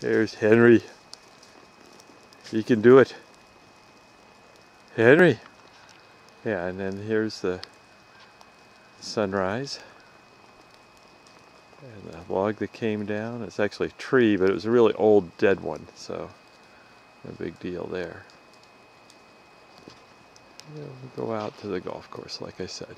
There's Henry. He can do it. Henry. Yeah, and then here's the sunrise. And the log that came down, it's actually a tree, but it was a really old dead one, so no big deal there. We'll go out to the golf course, like I said.